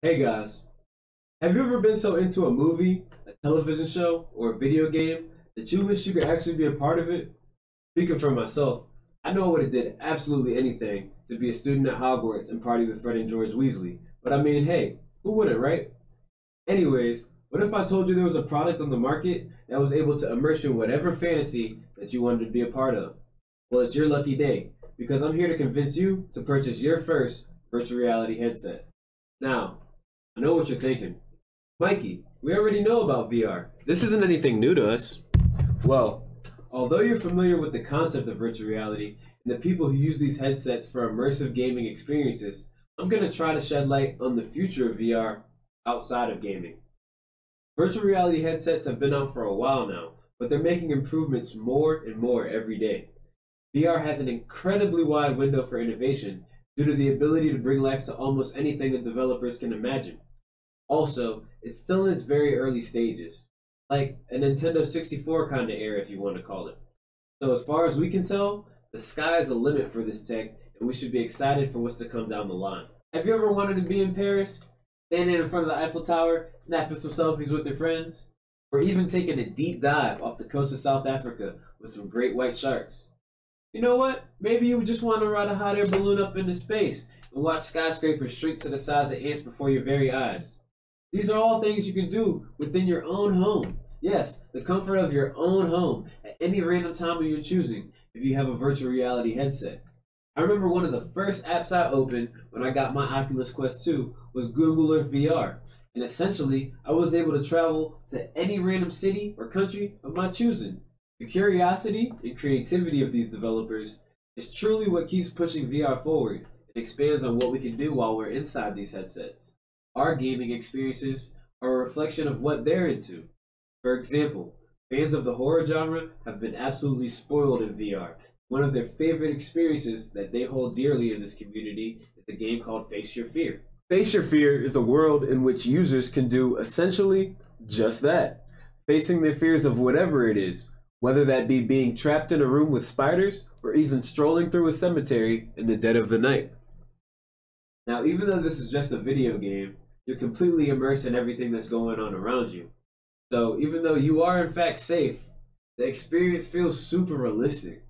Hey guys, have you ever been so into a movie, a television show, or a video game that you wish you could actually be a part of it? Speaking for myself, I know I would have did absolutely anything to be a student at Hogwarts and party with Fred and George Weasley. But I mean, hey, who wouldn't, right? Anyways, what if I told you there was a product on the market that was able to immerse you in whatever fantasy that you wanted to be a part of? Well, it's your lucky day because I'm here to convince you to purchase your first virtual reality headset. Now, I know what you're thinking. Mikey, we already know about VR. This isn't anything new to us. Well, although you're familiar with the concept of virtual reality and the people who use these headsets for immersive gaming experiences, I'm going to try to shed light on the future of VR outside of gaming. Virtual reality headsets have been out for a while now, but they're making improvements more and more every day. VR has an incredibly wide window for innovation due to the ability to bring life to almost anything that developers can imagine. Also, it's still in its very early stages, like a Nintendo 64 kind of era, if you want to call it. So, as far as we can tell, the sky is the limit for this tech, and we should be excited for what's to come down the line. Have you ever wanted to be in Paris, standing in front of the Eiffel Tower, snapping some selfies with your friends? Or even taking a deep dive off the coast of South Africa with some great white sharks? You know what? Maybe you would just want to ride a hot air balloon up into space and watch skyscrapers shrink to the size of ants before your very eyes. These are all things you can do within your own home. Yes, the comfort of your own home at any random time of your choosing if you have a virtual reality headset. I remember one of the first apps I opened when I got my Oculus Quest 2 was Google Earth VR. And essentially, I was able to travel to any random city or country of my choosing. The curiosity and creativity of these developers is truly what keeps pushing VR forward and expands on what we can do while we're inside these headsets. Our gaming experiences are a reflection of what they're into. For example, fans of the horror genre have been absolutely spoiled in VR. One of their favorite experiences that they hold dearly in this community is a game called Face Your Fear. Face Your Fear is a world in which users can do essentially just that, facing their fears of whatever it is, whether that be being trapped in a room with spiders or even strolling through a cemetery in the dead of the night. Now, even though this is just a video game, you're completely immersed in everything that's going on around you. So, even though you are in fact safe, the experience feels super realistic.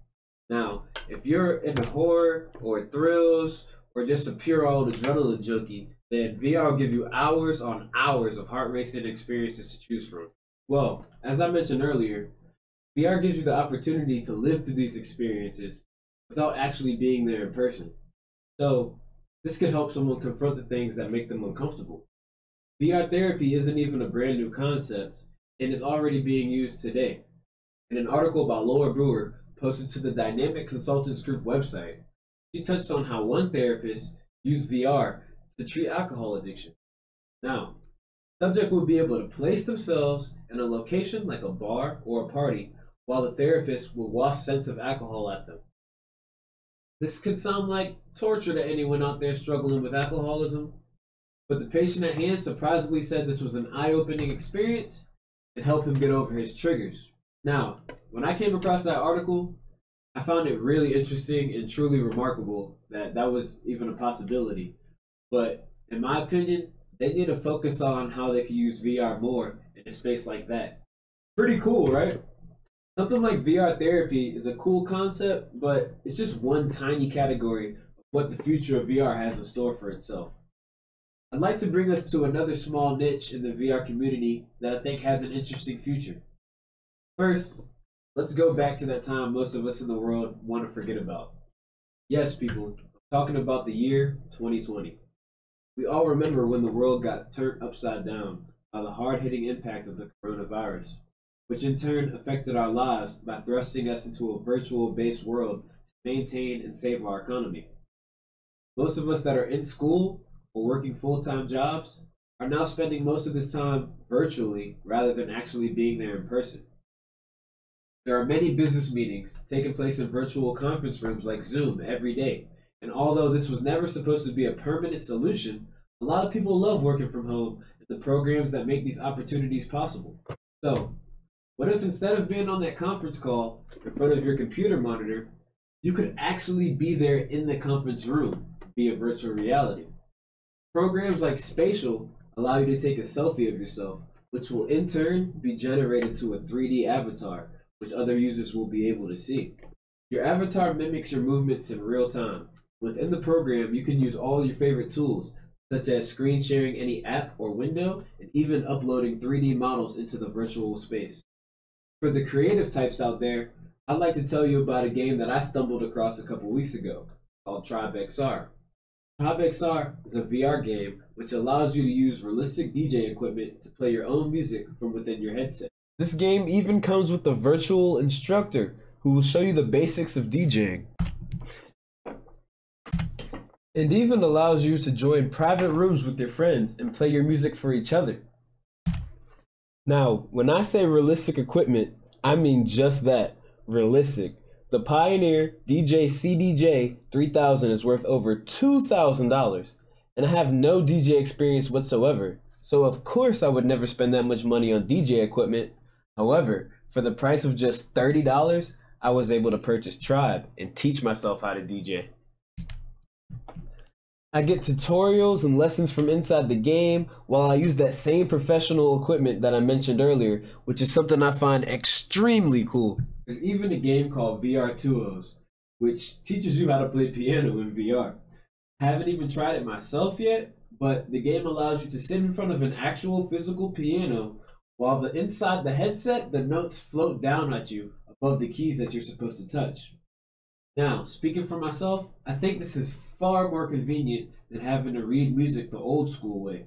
Now, if you're into horror or thrills or just a pure old adrenaline junkie, then VR will give you hours on hours of heart racing experiences to choose from. Well, as I mentioned earlier, VR gives you the opportunity to live through these experiences without actually being there in person. So, this could help someone confront the things that make them uncomfortable. VR therapy isn't even a brand new concept and is already being used today. In an article by Laura Brewer posted to the Dynamic Consultants Group website, she touched on how one therapist used VR to treat alcohol addiction. Now, subject would be able to place themselves in a location like a bar or a party while the therapist will waft scents of alcohol at them. This could sound like torture to anyone out there struggling with alcoholism, but the patient at hand surprisingly said this was an eye opening experience and helped him get over his triggers. Now, when I came across that article, I found it really interesting and truly remarkable that that was even a possibility. But in my opinion, they need to focus on how they can use VR more in a space like that. Pretty cool, right? Something like VR therapy is a cool concept, but it's just one tiny category of what the future of VR has in store for itself. I'd like to bring us to another small niche in the VR community that I think has an interesting future. First, let's go back to that time most of us in the world want to forget about. Yes, people, talking about the year 2020. We all remember when the world got turned upside down by the hard hitting impact of the coronavirus which in turn affected our lives by thrusting us into a virtual based world to maintain and save our economy. Most of us that are in school or working full time jobs are now spending most of this time virtually rather than actually being there in person. There are many business meetings taking place in virtual conference rooms like Zoom every day. And although this was never supposed to be a permanent solution, a lot of people love working from home and the programs that make these opportunities possible. So, what if instead of being on that conference call in front of your computer monitor, you could actually be there in the conference room via virtual reality? Programs like Spatial allow you to take a selfie of yourself, which will in turn be generated to a 3D avatar, which other users will be able to see. Your avatar mimics your movements in real time. Within the program, you can use all your favorite tools, such as screen sharing any app or window, and even uploading 3D models into the virtual space. For the creative types out there, I'd like to tell you about a game that I stumbled across a couple weeks ago called Tribe XR. Tribe XR is a VR game which allows you to use realistic DJ equipment to play your own music from within your headset. This game even comes with a virtual instructor who will show you the basics of DJing. It even allows you to join private rooms with your friends and play your music for each other. Now, when I say realistic equipment, I mean just that realistic. The Pioneer DJ CDJ 3000 is worth over $2,000, and I have no DJ experience whatsoever. So, of course, I would never spend that much money on DJ equipment. However, for the price of just $30, I was able to purchase Tribe and teach myself how to DJ. I get tutorials and lessons from inside the game while I use that same professional equipment that I mentioned earlier, which is something I find extremely cool. There's even a game called VR Tuos, which teaches you how to play piano in VR. I haven't even tried it myself yet, but the game allows you to sit in front of an actual physical piano while the inside the headset the notes float down at you above the keys that you're supposed to touch. Now, speaking for myself, I think this is far more convenient than having to read music the old school way.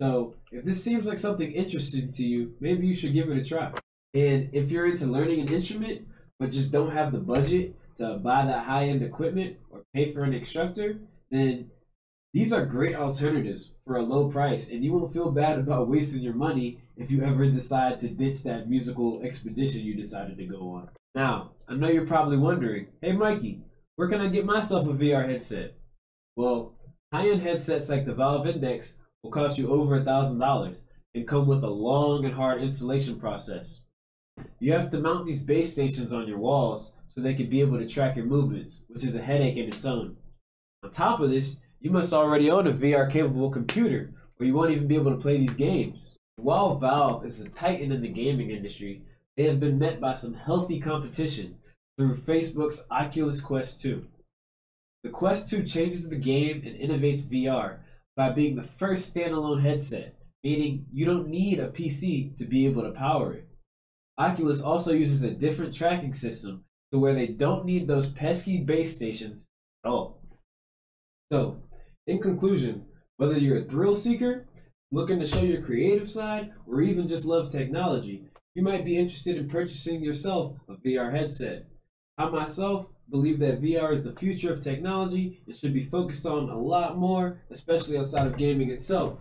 So, if this seems like something interesting to you, maybe you should give it a try. And if you're into learning an instrument, but just don't have the budget to buy that high end equipment or pay for an instructor, then these are great alternatives for a low price, and you won't feel bad about wasting your money if you ever decide to ditch that musical expedition you decided to go on. Now, I know you're probably wondering, hey Mikey, where can I get myself a VR headset? Well, high-end headsets like the Valve Index will cost you over a thousand dollars and come with a long and hard installation process. You have to mount these base stations on your walls so they can be able to track your movements, which is a headache in its own. On top of this, you must already own a VR capable computer or you won't even be able to play these games. While Valve is a titan in the gaming industry, they have been met by some healthy competition through Facebook's Oculus Quest 2. The Quest 2 changes the game and innovates VR by being the first standalone headset, meaning you don't need a PC to be able to power it. Oculus also uses a different tracking system to where they don't need those pesky base stations at all. So, in conclusion, whether you're a thrill seeker, looking to show your creative side, or even just love technology, you might be interested in purchasing yourself a VR headset. I myself believe that VR is the future of technology It should be focused on a lot more, especially outside of gaming itself.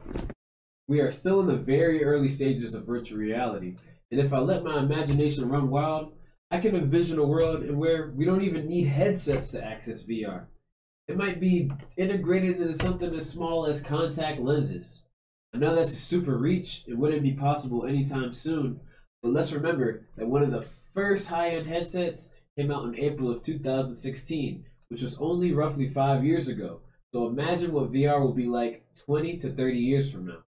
We are still in the very early stages of virtual reality, and if I let my imagination run wild, I can envision a world in where we don't even need headsets to access VR. It might be integrated into something as small as contact lenses. I know that's a super reach. It wouldn't be possible anytime soon. But let's remember that one of the first high end headsets came out in April of 2016, which was only roughly five years ago. So imagine what VR will be like 20 to 30 years from now.